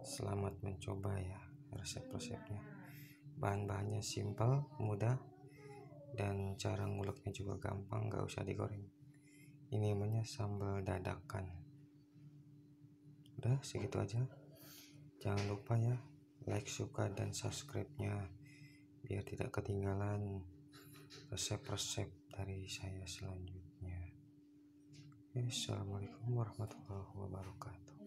Selamat mencoba ya resep-resepnya. Bahan-bahannya simple, mudah, dan cara nguleknya juga gampang, gak usah digoreng. Ini namanya sambal dadakan. Udah segitu aja. Jangan lupa ya like, suka, dan subscribe-nya biar tidak ketinggalan resep-resep dari saya selanjutnya. Assalamualaikum warahmatullahi wabarakatuh.